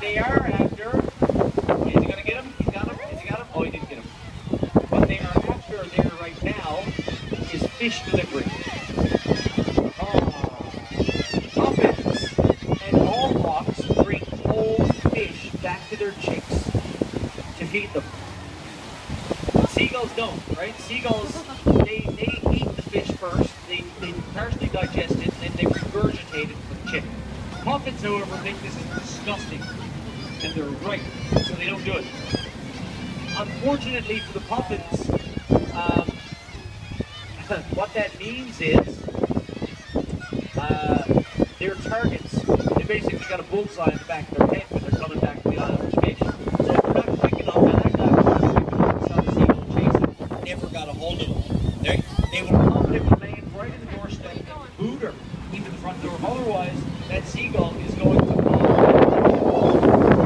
they are after. Is he gonna get him? He's got him. Has he got him? Oh, he didn't get him. What they are after there right now is fish delivery. Ah. Puffins and all bring whole fish back to their chicks to feed them. Seagulls don't, right? Seagulls, they, they eat the fish first, they, they partially digest it, and then they regurgitate it for the chick. Puffins, however, think this is disgusting, and they're right, so they don't do it. Unfortunately for the puffins, um, what that means is uh, their targets, they basically got a bullseye in the back of their head when they're coming back to the island to fish. So if they're not quick enough, and that guy was quick enough, saw the seagull chasing, never got a hold of them. They, they would come, they would land right in the doorstep and boot her the front door. Otherwise, that seagull is going to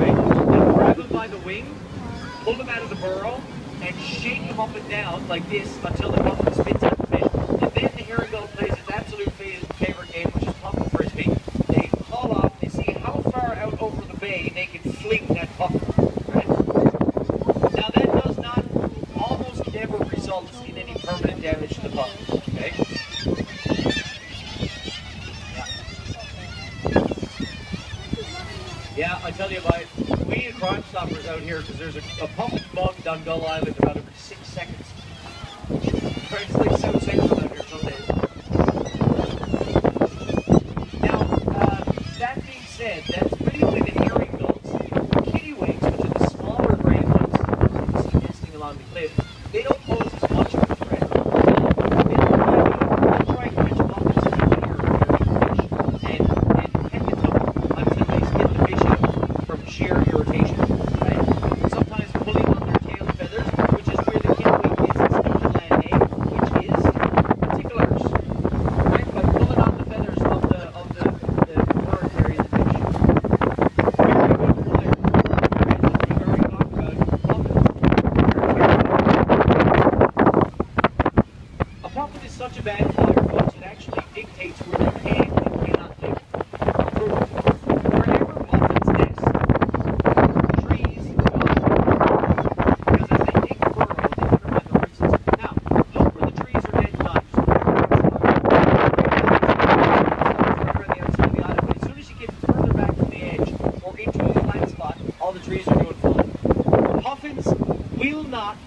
right? And grab him by the wing, pull him out of the burrow, and shake him up and down like this until the puffin spits out the fish. And then the herring gull plays its absolute favorite game, which is puffin frisbee. They haul off, they see how far out over the bay they can fling that. Right? Now that does not almost never result in any permanent damage to the puffin. Okay? Yeah, I tell you what, we need Crime Stoppers out here because there's a, a puffin bug on Gull Island about every six seconds. It's like South Central out here some days.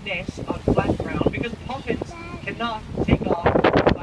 nest on flat ground because puffins cannot take off.